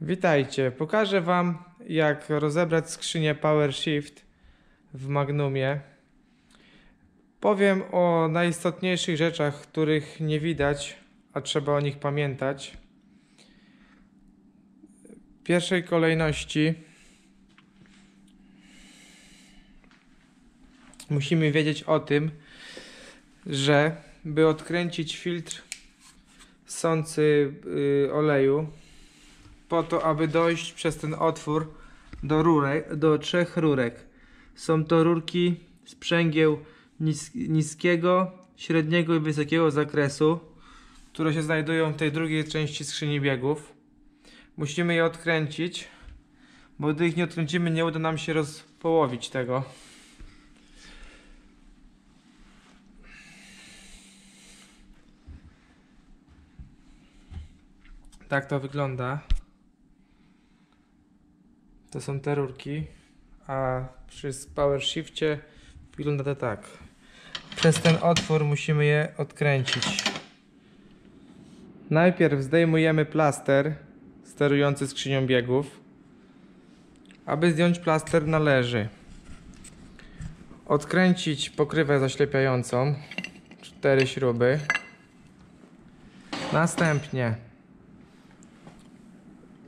Witajcie. Pokażę Wam, jak rozebrać skrzynię PowerShift w Magnumie. Powiem o najistotniejszych rzeczach, których nie widać, a trzeba o nich pamiętać. W pierwszej kolejności musimy wiedzieć o tym, że by odkręcić filtr sący yy, oleju, po to, aby dojść przez ten otwór do rurek, do trzech rurek. Są to rurki sprzęgieł nis niskiego, średniego i wysokiego zakresu, które się znajdują w tej drugiej części skrzyni biegów. Musimy je odkręcić, bo gdy ich nie odkręcimy, nie uda nam się rozpołowić tego. Tak to wygląda. To są te rurki, a przy Power Shifcie wygląda to tak. Przez ten otwór musimy je odkręcić. Najpierw zdejmujemy plaster sterujący skrzynią biegów. Aby zdjąć plaster należy odkręcić pokrywę zaślepiającą, cztery śruby. Następnie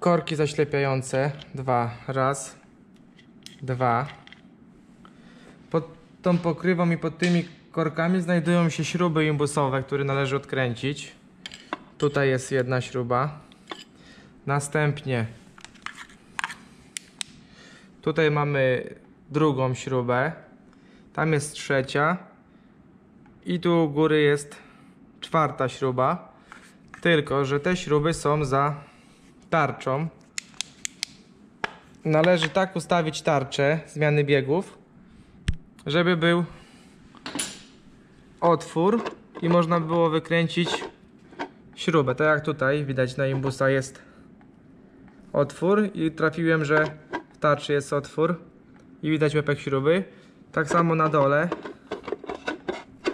korki zaślepiające, dwa, raz, dwa. Pod tą pokrywą i pod tymi korkami znajdują się śruby imbusowe, które należy odkręcić. Tutaj jest jedna śruba. Następnie tutaj mamy drugą śrubę. Tam jest trzecia. I tu u góry jest czwarta śruba. Tylko, że te śruby są za tarczą. Należy tak ustawić tarczę zmiany biegów, żeby był otwór i można było wykręcić śrubę. Tak jak tutaj widać na imbusa jest otwór i trafiłem, że w tarczy jest otwór i widać łepek śruby. Tak samo na dole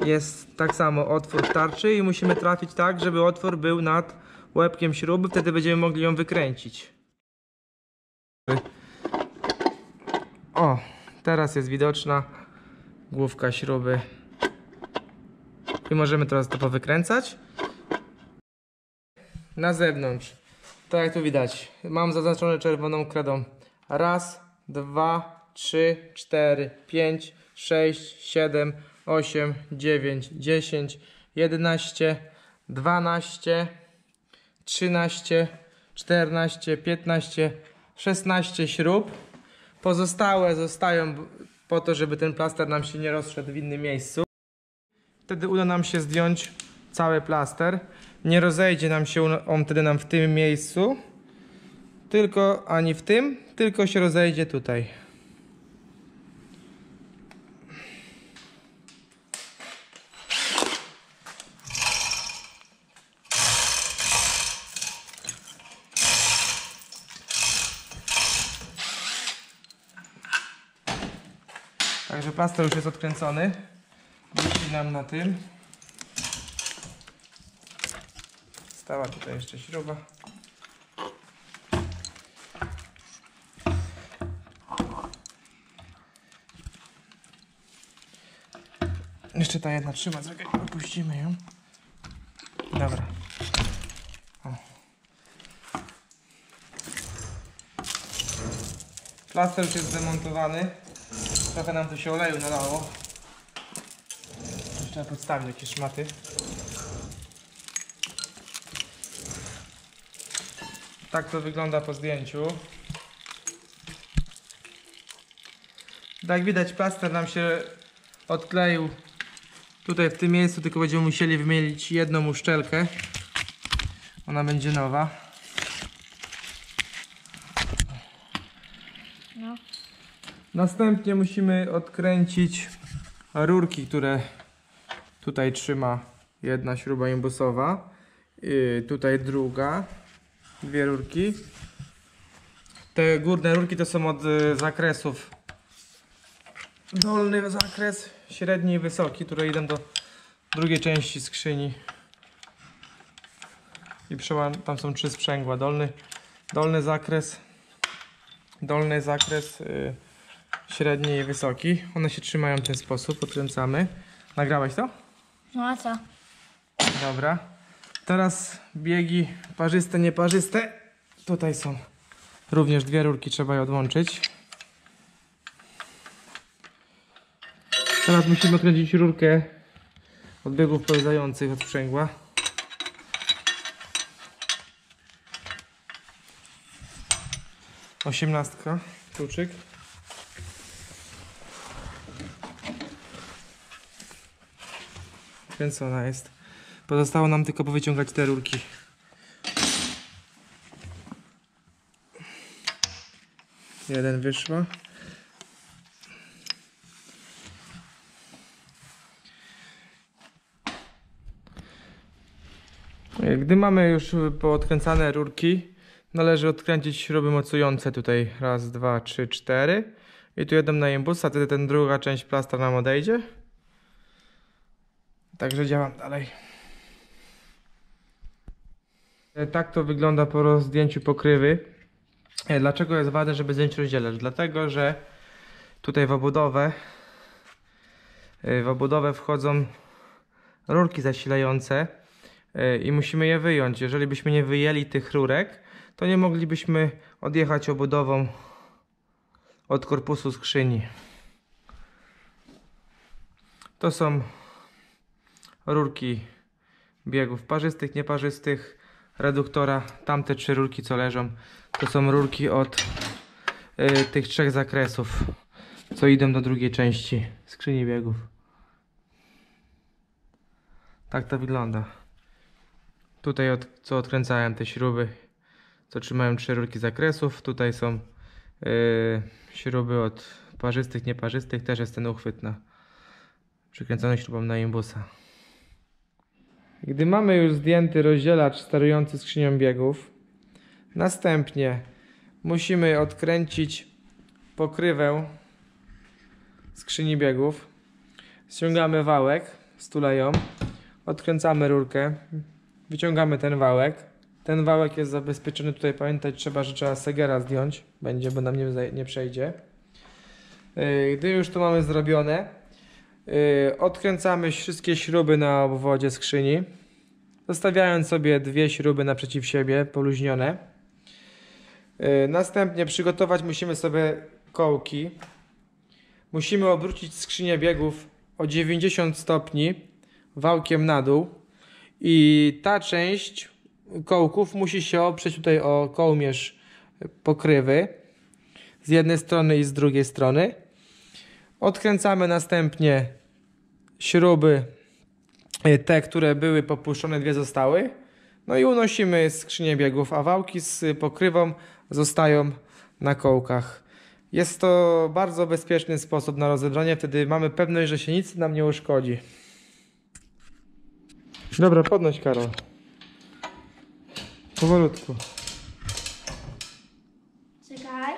jest tak samo otwór w tarczy i musimy trafić tak, żeby otwór był nad łebkiem śruby, wtedy będziemy mogli ją wykręcić. O, teraz jest widoczna główka śruby. I możemy teraz to powykręcać. Na zewnątrz, tak jak tu widać, mam zaznaczone czerwoną kredą. Raz, dwa, trzy, cztery, pięć, sześć, siedem, osiem, dziewięć, dziesięć, jedenaście, dwanaście, trzynaście, czternaście, piętnaście, szesnaście śrub. Pozostałe zostają po to, żeby ten plaster nam się nie rozszedł w innym miejscu. Wtedy uda nam się zdjąć cały plaster. Nie rozejdzie nam się on wtedy nam w tym miejscu, tylko ani w tym, tylko się rozejdzie tutaj. Także plaster już jest odkręcony. Wisi nam na tym. Stała tutaj jeszcze śruba. Jeszcze ta jedna trzyma, czekaj, opuścimy ją. Dobra. O. Plaster już jest zdemontowany. Trochę nam tu się oleju nalało. Trzeba podstawić jakieś szmaty. Tak to wygląda po zdjęciu. Tak widać plaster nam się odkleił tutaj w tym miejscu, tylko będziemy musieli wymienić jedną uszczelkę. Ona będzie nowa. Następnie musimy odkręcić rurki, które tutaj trzyma jedna śruba imbusowa. Yy, tutaj druga. Dwie rurki. Te górne rurki to są od y, zakresów. Dolny zakres, średni i wysoki, które idą do drugiej części skrzyni. I przełam, tam są trzy sprzęgła. Dolny, Dolny zakres, dolny zakres y, średni i wysoki. One się trzymają w ten sposób, odkręcamy. Nagrałeś to? No a co? Dobra. Teraz biegi parzyste, nieparzyste. Tutaj są również dwie rurki, trzeba je odłączyć. Teraz musimy odkręcić rurkę od biegów pełzających od sprzęgła. Osiemnastka, kluczyk. Kręcona jest. Pozostało nam tylko powyciągać te rurki. Jeden wyszła. Gdy mamy już poodkręcane rurki, należy odkręcić śruby mocujące tutaj. Raz, dwa, trzy, cztery. I tu jedną na imbusa, wtedy ten druga część plastra nam odejdzie. Także działam dalej. E, Tak to wygląda po zdjęciu pokrywy. E, Dlaczego jest ważne, żeby zdjąć rozdzielacz? Dlatego, że tutaj w obudowę e, w obudowę wchodzą rurki zasilające i musimy je wyjąć. Jeżeli byśmy nie wyjęli tych rurek, to nie moglibyśmy odjechać obudową od korpusu skrzyni. To są rurki biegów parzystych, nieparzystych, reduktora. Tamte trzy rurki, co leżą, to są rurki od y, tych trzech zakresów, co idą do drugiej części skrzyni biegów. Tak to wygląda. Tutaj od, co odkręcałem te śruby, co trzymają trzy rurki zakresów. Tutaj są y, śruby od parzystych, nieparzystych. Też jest ten uchwyt na przykręcony śrubą na imbusa. Gdy mamy już zdjęty rozdzielacz sterujący skrzynią biegów, następnie musimy odkręcić pokrywę skrzyni biegów. Ściągamy wałek z tuleją, odkręcamy rurkę, wyciągamy ten wałek. Ten wałek jest zabezpieczony tutaj, pamiętać trzeba, że trzeba segera zdjąć, będzie, bo nam nie, nie przejdzie. Yy, Gdy już to mamy zrobione, odkręcamy wszystkie śruby na obwodzie skrzyni, zostawiając sobie dwie śruby naprzeciw siebie, poluźnione. Yy, następnie przygotować musimy sobie kołki. Musimy obrócić skrzynię biegów o 90 stopni wałkiem na dół i ta część kołków musi się oprzeć tutaj o kołmierz pokrywy z jednej strony i z drugiej strony. Odkręcamy następnie śruby, y, te, które były popuszczone, dwie zostały. No i unosimy skrzynię biegów, a wałki z pokrywą zostają na kołkach. Jest to bardzo bezpieczny sposób na rozebranie, wtedy mamy pewność, że się nic nam nie uszkodzi. Dobra, podnoś Karol. Powolutku. Czekaj.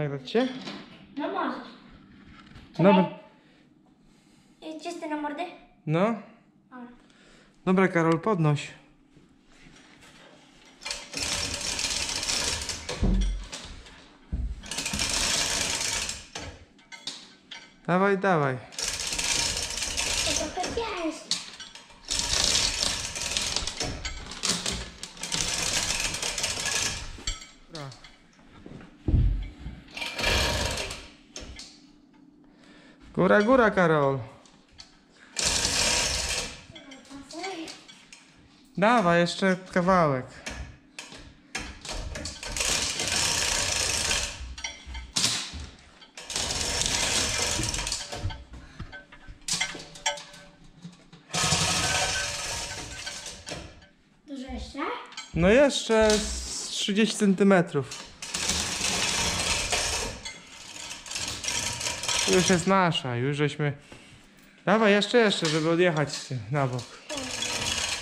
Nagrać cię? No możesz. Dobra. Jest czysty na mordy? No. Dobra, Karol, podnoś. Dawaj, dawaj. To trochę jest. Dobra. Góra, góra, Karol. Dawaj, jeszcze kawałek. Dużo jeszcze? No jeszcze z 30 centymetrów. Już jest nasza, już żeśmy... Dawaj, jeszcze, jeszcze, żeby odjechać na bok.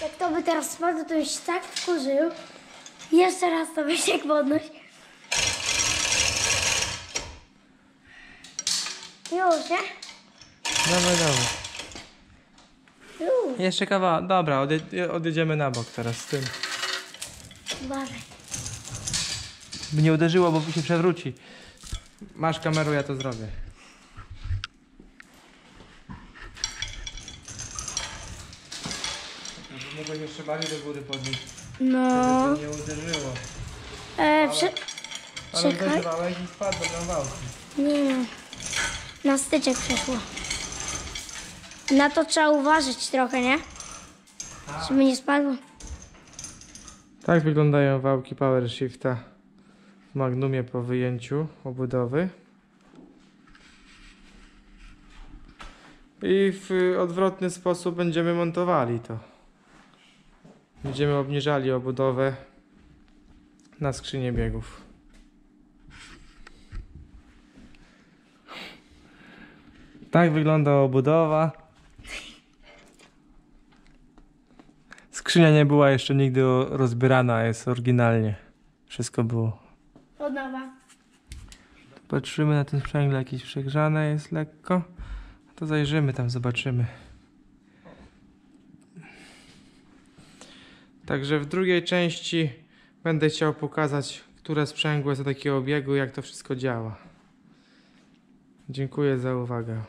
Jak to by teraz spadł, to już tak wkurzył. Jeszcze raz to byś jak podnoś. Już, nie? Dawaj, dawaj. Już. Jeszcze kawa. Dobra, odje odjedziemy na bok teraz z tym. Uważaj. By nie uderzyło, bo się przewróci. Masz kamerę, ja to zrobię. Mogłem jeszcze bardziej do góry podnieść, No. żeby nie uderzyło. E, przy... Ale Czekaj. i spadł na wałki. Nie no. Na styczek przeszło. Na to trzeba uważać trochę, nie? Żeby nie spadło. Tak wyglądają wałki Power Shifta w Magnumie po wyjęciu obudowy. I w odwrotny sposób będziemy montowali to. Będziemy obniżali obudowę na skrzynię biegów. Tak wygląda obudowa. Skrzynia nie była jeszcze nigdy rozbierana, jest oryginalnie. Wszystko było. Od nowa. Patrzymy na ten sprzęgle, jakieś przegrzane jest lekko. To zajrzymy tam, zobaczymy. Także w drugiej części będę chciał pokazać, które sprzęgło jest do takiego biegu, jak to wszystko działa. Dziękuję za uwagę.